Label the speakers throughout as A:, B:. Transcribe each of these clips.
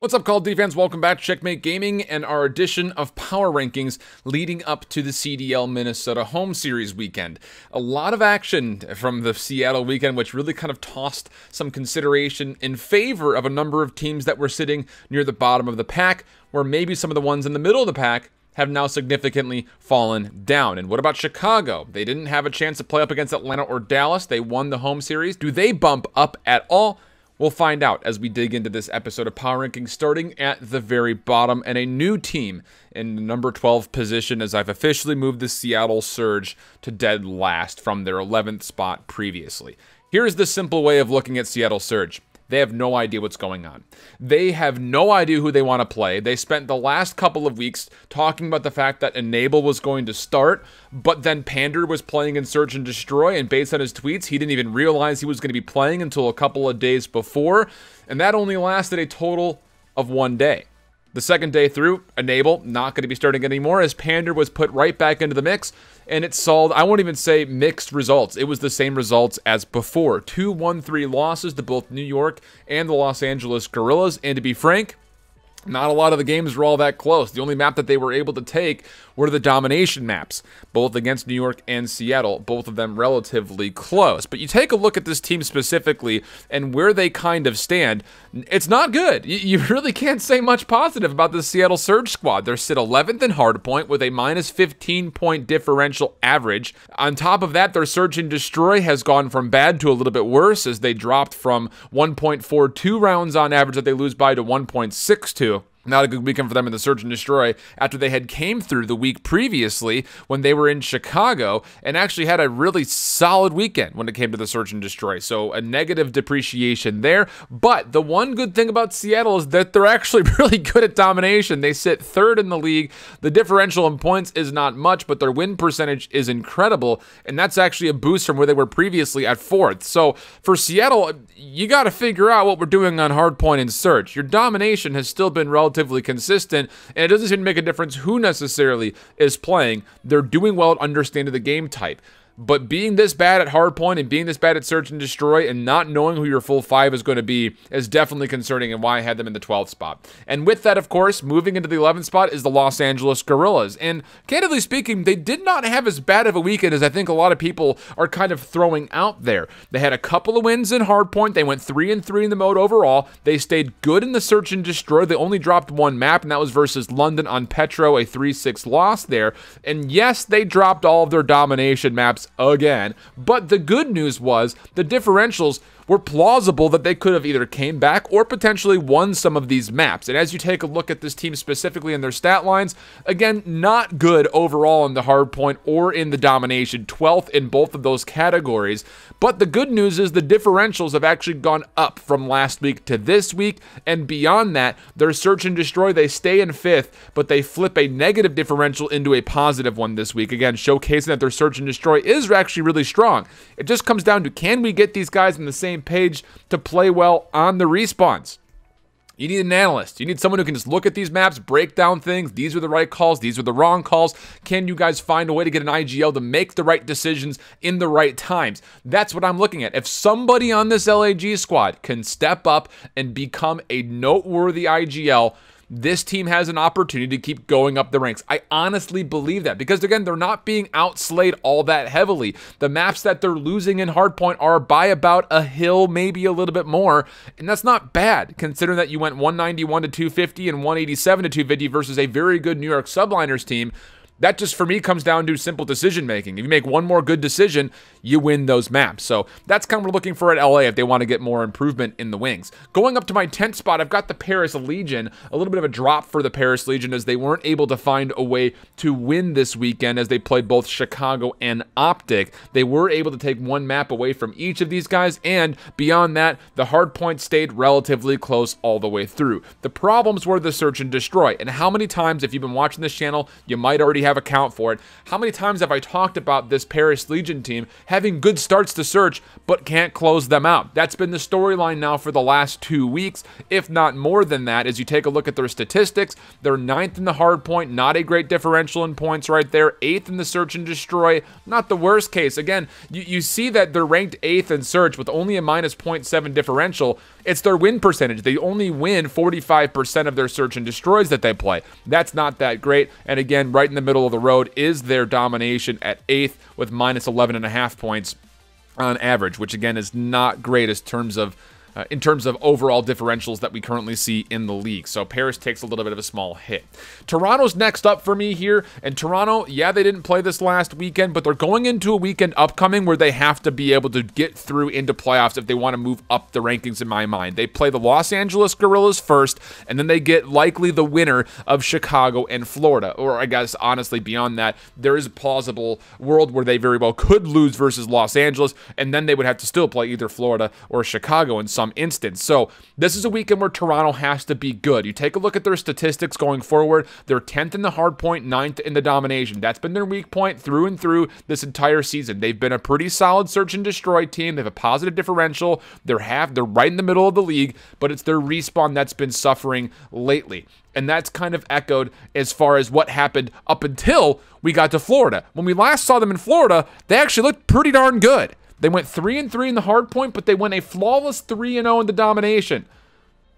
A: What's up, Call defense? Welcome back to Checkmate Gaming and our edition of Power Rankings leading up to the CDL Minnesota Home Series weekend. A lot of action from the Seattle weekend, which really kind of tossed some consideration in favor of a number of teams that were sitting near the bottom of the pack, where maybe some of the ones in the middle of the pack have now significantly fallen down. And what about Chicago? They didn't have a chance to play up against Atlanta or Dallas. They won the home series. Do they bump up at all? We'll find out as we dig into this episode of Power Rankings, starting at the very bottom and a new team in the number 12 position as I've officially moved the Seattle Surge to dead last from their 11th spot previously. Here's the simple way of looking at Seattle Surge. They have no idea what's going on. They have no idea who they want to play. They spent the last couple of weeks talking about the fact that Enable was going to start, but then Pandur was playing in Search and Destroy, and based on his tweets, he didn't even realize he was going to be playing until a couple of days before, and that only lasted a total of one day. The second day through, Enable not going to be starting anymore as Pandur was put right back into the mix, and it solved, I won't even say mixed results. It was the same results as before. Two 1 3 losses to both New York and the Los Angeles Guerrillas, and to be frank, not a lot of the games were all that close. The only map that they were able to take were the domination maps, both against New York and Seattle, both of them relatively close. But you take a look at this team specifically and where they kind of stand, it's not good. You, really can't say much positive about the Seattle Surge squad. They're sit 11th in hardpoint with a minus 15 point differential average. On top of that, their Search and Destroy has gone from bad to a little bit worse as they dropped from 1.42 rounds on average that they lose by to 1.62. Not a good weekend for them in the Search and Destroy after they had came through the week previously when they were in Chicago and actually had a really solid weekend when it came to the Search and Destroy. So a negative depreciation there. But the one good thing about Seattle is that they're actually really good at domination. They sit third in the league. The differential in points is not much, but their win percentage is incredible. And that's actually a boost from where they were previously at fourth. So for Seattle, you got to figure out what we're doing on hardpoint and search. Your domination has still been relatively relatively consistent, and it doesn't seem to make a difference who necessarily is playing. They're doing well at understanding the game type. But being this bad at hardpoint and being this bad at search and destroy and not knowing who your full five is going to be is definitely concerning and why I had them in the 12th spot. And with that, of course, moving into the 11th spot is the Los Angeles Guerrillas. And candidly speaking, they did not have as bad of a weekend as I think a lot of people are kind of throwing out there. They had a couple of wins in hardpoint. They went 3 and 3 in the mode overall. They stayed good in the search and destroy. They only dropped one map, and that was versus London on Petro, a 3 6 loss there. And yes, they dropped all of their domination maps again. But the good news was the differentials were plausible that they could have either came back or potentially won some of these maps. And as you take a look at this team specifically in their stat lines, again, not good overall in the hard point or in the domination, 12th in both of those categories. But the good news is the differentials have actually gone up from last week to this week. And beyond that, their search and destroy, they stay in fifth, but they flip a negative differential into a positive one this week. Again, showcasing that their search and destroy is actually really strong. It just comes down to can we get these guys in the same same page to play well on the respawns. You need an analyst. You need someone who can just look at these maps, break down things. These are the right calls. These are the wrong calls. Can you guys find a way to get an IGL to make the right decisions in the right times? That's what I'm looking at. If somebody on this LAG squad can step up and become a noteworthy IGL, this team has an opportunity to keep going up the ranks. I honestly believe that because, again, they're not being outslayed all that heavily. The maps that they're losing in hardpoint are by about a hill, maybe a little bit more, and that's not bad considering that you went 191 to 250 and 187 to 250 versus a very good New York Subliners team that just for me comes down to simple decision making. If you make one more good decision, you win those maps. So that's kind of what we're looking for at LA if they want to get more improvement in the wings. Going up to my 10th spot, I've got the Paris Legion. A little bit of a drop for the Paris Legion as they weren't able to find a way to win this weekend as they played both Chicago and Optic. They were able to take one map away from each of these guys, and beyond that, the hard point stayed relatively close all the way through. The problems were the search and destroy. And how many times, if you've been watching this channel, you might already have have account for it. How many times have I talked about this Paris Legion team having good starts to search but can't close them out? That's been the storyline now for the last two weeks, if not more than that. As you take a look at their statistics, they're ninth in the hard point, not a great differential in points right there. Eighth in the search and destroy, not the worst case. Again, you, you see that they're ranked eighth in search with only a minus 0.7 differential It's their win percentage. They only win 45% of their search and destroys that they play. That's not that great. And again, right in the middle of the road is their domination at eighth with minus 11 and a half points on average, which again is not great as terms of uh, in terms of overall differentials that we currently see in the league. So Paris takes a little bit of a small hit. Toronto's next up for me here. And Toronto, yeah, they didn't play this last weekend, but they're going into a weekend upcoming where they have to be able to get through into playoffs if they want to move up the rankings in my mind. They play the Los Angeles Guerrillas first, and then they get likely the winner of Chicago and Florida. Or I guess, honestly, beyond that, there is a plausible world where they very well could lose versus Los Angeles, and then they would have to still play either Florida or Chicago in some some instance. So this is a weekend where Toronto has to be good. You take a look at their statistics going forward. They're 10th in the hard point, 9th in the domination. That's been their weak point through and through this entire season. They've been a pretty solid search and destroy team. They have a positive differential. They're half, they're right in the middle of the league, but it's their respawn that's been suffering lately. And that's kind of echoed as far as what happened up until we got to Florida. When we last saw them in Florida, they actually looked pretty darn good. They went 3 and 3 in the hard point, but they went a flawless 3 and 0 in the domination.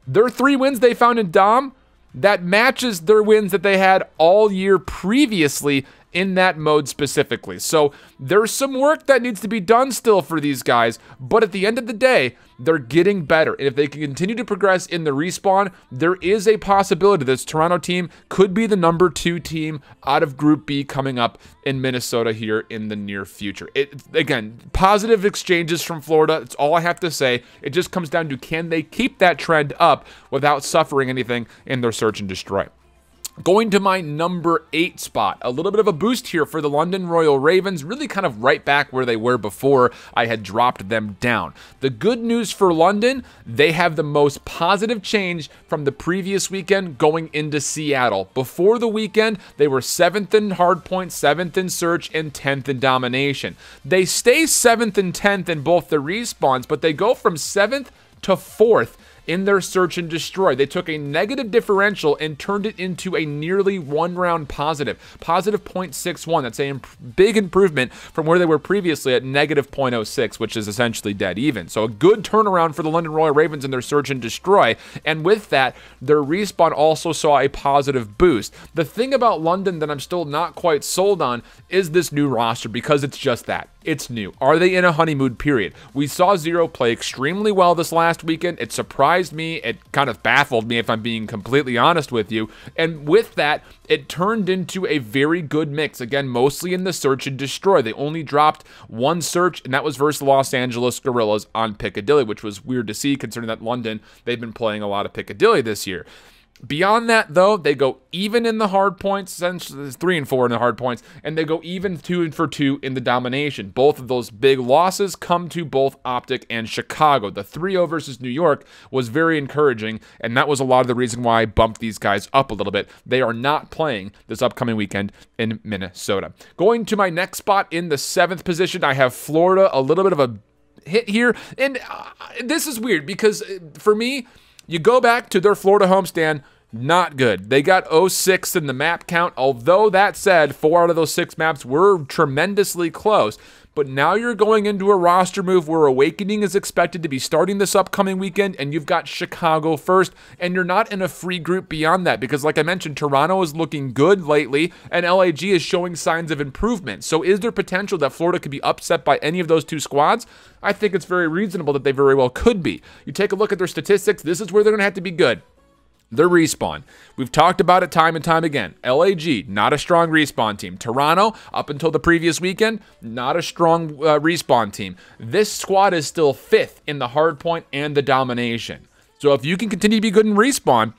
A: Their three wins they found in Dom that matches their wins that they had all year previously in that mode specifically. So there's some work that needs to be done still for these guys, but at the end of the day, they're getting better. And if they can continue to progress in the respawn, there is a possibility this Toronto team could be the number two team out of Group B coming up in Minnesota here in the near future. It again, positive exchanges from Florida. That's all I have to say. It just comes down to can they keep that trend up without suffering anything in their search and destroy. Going to my number eight spot, a little bit of a boost here for the London Royal Ravens, really kind of right back where they were before I had dropped them down. The good news for London, they have the most positive change from the previous weekend going into Seattle. Before the weekend, they were seventh in hardpoint, seventh in search, and 10th in domination. They stay seventh and 10th in both the respawns, but they go from seventh to fourth in their search and destroy. They took a negative differential and turned it into a nearly one round positive, positive 0.61. That's a imp- big improvement from where they were previously at negative 0.06, which is essentially dead even. So a good turnaround for the London Royal Ravens in their search and destroy. And with that, their respawn also saw a positive boost. The thing about London that I'm still not quite sold on is this new roster because it's just that. It's new. Are they in a honeymoon period? We saw Zero play extremely well this last weekend. It surprised me. It kind of baffled me, if I'm being completely honest with you. And with that, it turned into a very good mix. Again, mostly in the search and destroy. They only dropped one search, and that was versus the Los Angeles Guerrillas on Piccadilly, which was weird to see considering that London, they've been playing a lot of Piccadilly this year. Beyond that, though, they go even in the hard points, essentially three and four in the hard points, and they go even two and for two in the domination. Both of those big losses come to both Optic and Chicago. The 3 0 versus New York was very encouraging, and that was a lot of the reason why I bumped these guys up a little bit. They are not playing this upcoming weekend in Minnesota. Going to my next spot in the seventh position, I have Florida, a little bit of a hit here. And uh, this is weird because uh, for me, you go back to their Florida homestand, not good. They got 06 in the map count, although that said, four out of those six maps were tremendously close. But now you're going into a roster move where Owakening is expected to be starting this upcoming weekend, and you've got Chicago first, and you're not in a free group beyond that because, like I mentioned, Toronto is looking good lately, and LAG is showing signs of improvement. So, is there potential that Florida could be upset by any of those two squads? I think it's very reasonable that they very well could be. You take a look at their statistics, this is where they're going to have to be good. The respawn. We've talked about it time and time again. LAG, not a strong respawn team. Toronto, up until the previous weekend, not a strong uh, respawn team. This squad is still fifth in the hardpoint and the domination. So if you can continue to be good in respawn,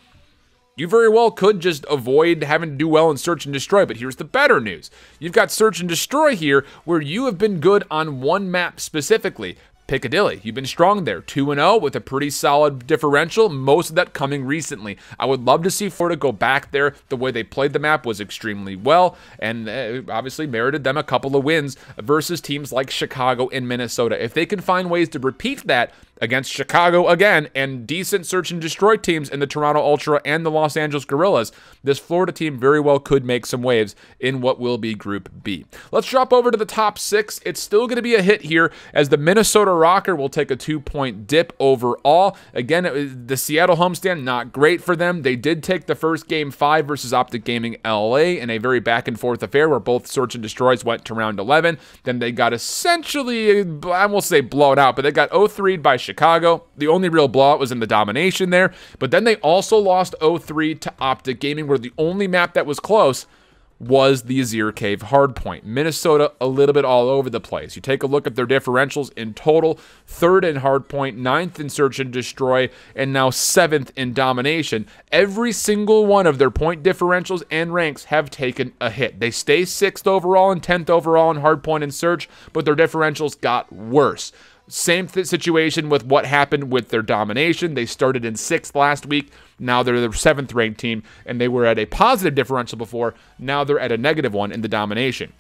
A: you very well could just avoid having to do well in search and destroy. But here's the better news you've got search and destroy here where you have been good on one map specifically. Piccadilly, you've been strong there, 2 0 with a pretty solid differential, most of that coming recently. I would love to see Florida go back there. The way they played the map was extremely well, and uh, obviously merited them a couple of wins versus teams like Chicago and Minnesota. If they can find ways to repeat that, against Chicago again and decent search and destroy teams in the Toronto Ultra and the Los Angeles Guerrillas, this Florida team very well could make some waves in what will be Group B. Let's drop over to the top six. It's still going to be a hit here as the Minnesota RØKKR will take a two point dip overall. Again, the Seattle homestand, not great for them. They did take the first game five versus Optic Gaming LA in a very back and forth affair where both search and destroys went to round 11. Then they got essentially, I won't say blown out, but they got 0 3 by Chicago. The only real blowout was in the domination there. But then they also lost 0 3 to Optic Gaming, where the only map that was close was the Azhir Cave hardpoint. Minnesota, a little bit all over the place. You take a look at their differentials in total third in hardpoint, ninth in search and destroy, and now seventh in domination. Every single one of their point differentials and ranks have taken a hit. They stay sixth overall and 10th overall in hardpoint and search, but their differentials got worse. Same th- situation with what happened with their domination. They started in sixth last week. Now they're the seventh ranked team, and they were at a positive differential before. Now they're at a negative one in the domination.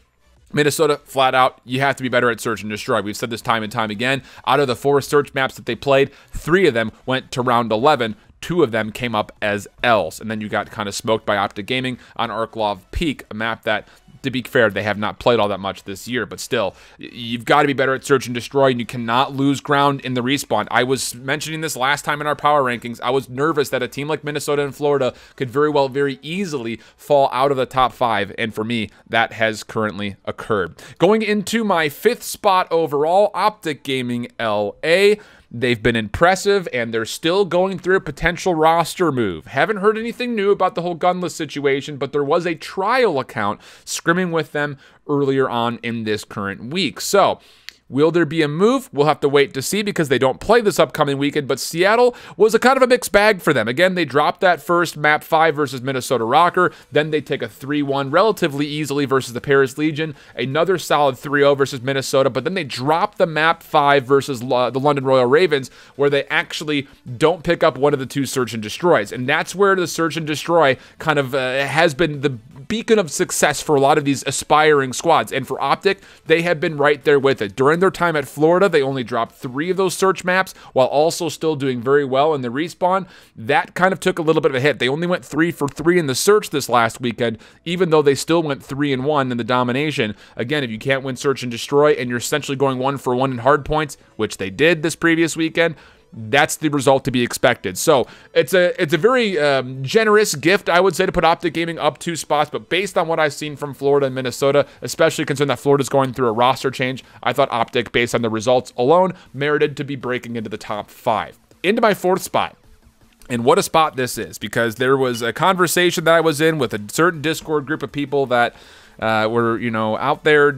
A: Minnesota, flat out, you have to be better at search and destroy. We've said this time and time again. Out of the four search maps that they played, three of them went to round 11. Two of them came up as L's. And then you got kind of smoked by Optic Gaming on Arklov Peak, a map that to be fair, they have not played all that much this year, but still, you've got to be better at search and destroy, and you cannot lose ground in the respawn. I was mentioning this last time in our power rankings. I was nervous that a team like Minnesota and Florida could very well, very easily fall out of the top five, and for me, that has currently occurred. Going into my fifth spot overall, Optic Gaming LA. They've been impressive and they're still going through a potential roster move. Haven't heard anything new about the whole gunless situation, but there was a trial account scrimming with them earlier on in this current week. So, Will there be a move? We'll have to wait to see because they don't play this upcoming weekend. But Seattle was a kind of a mixed bag for them. Again, they dropped that first map five versus Minnesota RØKKR. Then they take a 3 1 relatively easily versus the Paris Legion. Another solid 3 0 versus Minnesota. But then they drop the map five versus the London Royal Ravens, where they actually don't pick up one of the two search and destroys. And that's where the search and destroy kind of uh, has been the beacon of success for a lot of these aspiring squads. And for Optic, they have been right there with it. During their time at Florida, they only dropped three of those search maps while also still doing very well in the respawn. That kind of took a little bit of a hit. They only went three for three in the search this last weekend, even though they still went three and one in the domination. Again, if you can't win search and destroy and you're essentially going one for one in hard points, which they did this previous weekend, that's the result to be expected. So it's a it's a very um, generous gift, I would say, to put Optic Gaming up two spots. But based on what I've seen from Florida and Minnesota, especially considering that Florida's going through a roster change, I thought Optic, based on the results alone, merited to be breaking into the top five. Into my fourth spot. And what a spot this is, because there was a conversation that I was in with a certain Discord group of people that uh, were, you know, out there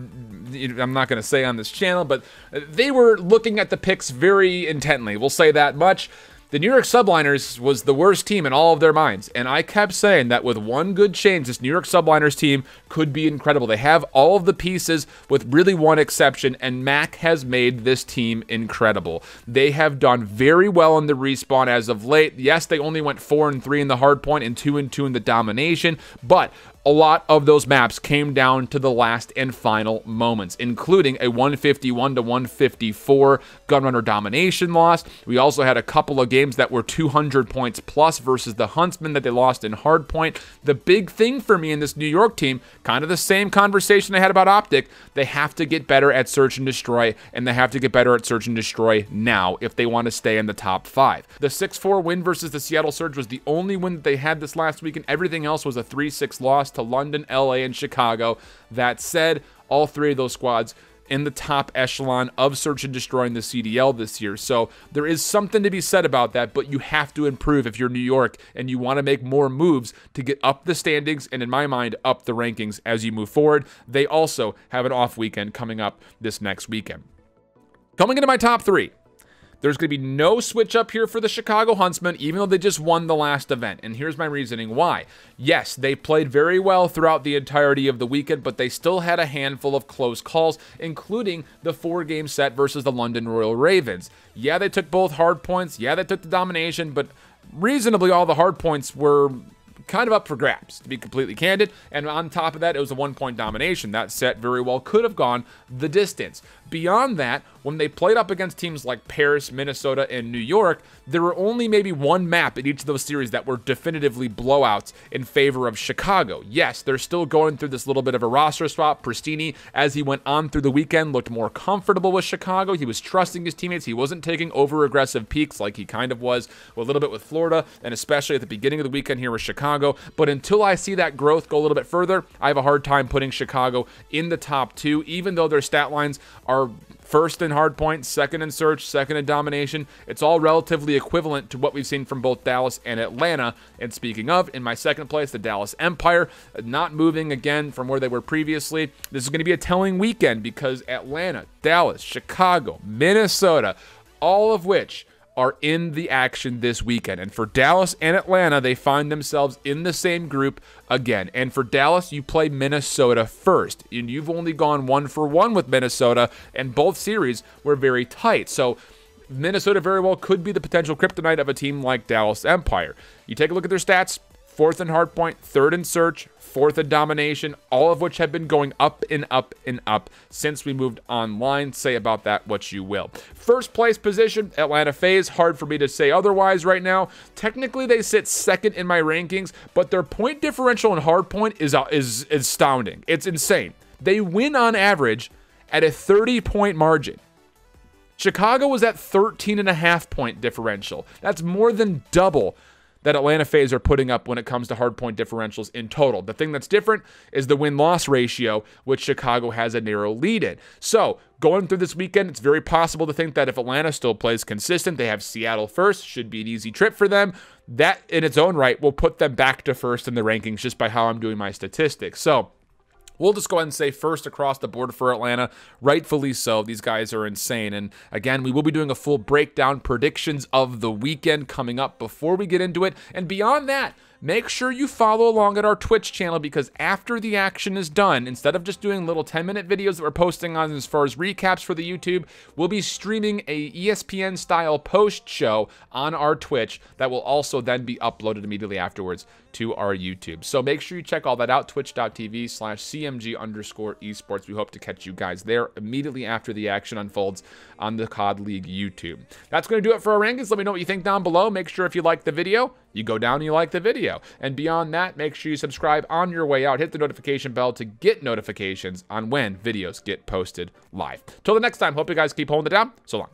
A: I'm not going to say on this channel, but they were looking at the picks very intently. We'll say that much. The New York Subliners was the worst team in all of their minds, and I kept saying that with one good change, this New York Subliners team could be incredible. They have all of the pieces with really one exception, and Mack has made this team incredible. They have done very well in the respawn as of late. Yes, they only went 4 and 3 in the hard point and 2 and 2 in the domination, but a lot of those maps came down to the last and final moments, including a 151 to 154 Gunrunner domination loss. We also had a couple of games that were 200 points plus versus the Huntsmen that they lost in hardpoint. The big thing for me in this New York team, kind of the same conversation I had about Optic, they have to get better at search and destroy, and they have to get better at search and destroy now if they want to stay in the top five. The 6 4 win versus the Seattle Surge was the only win that they had this last week, and everything else was a 3 6 loss to London, LA, and Chicago. That said, all three of those squads in the top echelon of search and destroying the CDL this year. So there is something to be said about that, but you have to improve if you're New York and you want to make more moves to get up the standings and, in my mind, up the rankings as you move forward. They also have an off weekend coming up this next weekend. Coming into my top three. There's going to be no switch up here for the Chicago Huntsmen, even though they just won the last event. And here's my reasoning why. Yes, they played very well throughout the entirety of the weekend, but they still had a handful of close calls, including the four game set versus the London Royal Ravens. Yeah, they took both hard points. Yeah, they took the domination, but reasonably all the hard points were kind of up for grabs, to be completely candid. And on top of that, it was a one point domination. That set very well could have gone the distance. Beyond that, when they played up against teams like Paris, Minnesota, and New York, there were only maybe one map in each of those series that were definitively blowouts in favor of Chicago. Yes, they're still going through this little bit of a roster swap. Prestinni, as he went on through the weekend, looked more comfortable with Chicago. He was trusting his teammates. He wasn't taking over aggressive peeks like he kind of was a little bit with Florida, and especially at the beginning of the weekend here with Chicago. But until I see that growth go a little bit further, I have a hard time putting Chicago in the top two, even though their stat lines are First in hard points, second in search, second in domination. It's all relatively equivalent to what we've seen from both Dallas and Atlanta. And speaking of, in my second place, the Dallas Empire, not moving again from where they were previously. This is going to be a telling weekend because Atlanta, Dallas, Chicago, Minnesota, all of which are in the action this weekend. And for Dallas and Atlanta, they find themselves in the same group again. And for Dallas, you play Minnesota first. And you've only gone one for one with Minnesota, and both series were very tight. So Minnesota very well could be the potential kryptonite of a team like Dallas Empire. You take a look at their stats fourth in hardpoint, third in search, fourth in domination, all of which have been going up and up and up since we moved online. Say about that what you will. First place position, Atlanta FaZe. Hard for me to say otherwise right now. Technically, they sit second in my rankings, but their point differential in hardpoint is, uh, is astounding. It's insane. They win on average at a 30 point margin. Chicago was at 13 and a half point differential. That's more than double that Atlanta FaZe are putting up when it comes to hard point differentials in total. The thing that's different is the win loss ratio, which Chicago has a narrow lead in. So, going through this weekend, it's very possible to think that if Atlanta still plays consistent, they have Seattle first, should be an easy trip for them. That in its own right will put them back to first in the rankings just by how I'm doing my statistics. So, We'll just go ahead and say first across the board for Atlanta. Rightfully so. These guys are insane. And again, we will be doing a full breakdown predictions of the weekend coming up before we get into it. And beyond that, make sure you follow along at our Twitch channel because after the action is done, instead of just doing little 10 minute videos that we're posting on as far as recaps for the YouTube, we'll be streaming a ESPN style post show on our Twitch that will also then be uploaded immediately afterwards to our YouTube. So make sure you check all that out, twitch.tv slash CMG underscore esports. We hope to catch you guys there immediately after the action unfolds on the COD League YouTube. That's going to do it for our rankings. Let me know what you think down below. Make sure if you like the video, you go down and you like the video. And beyond that, make sure you subscribe on your way out. Hit the notification bell to get notifications on when videos get posted live. Till the next time, hope you guys keep holding it down. So long.